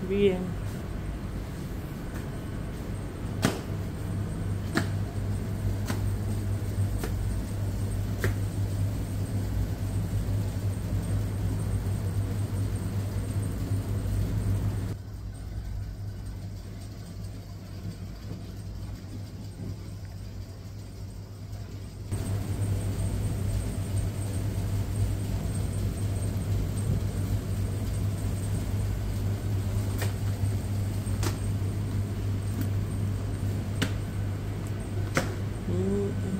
Bien. mm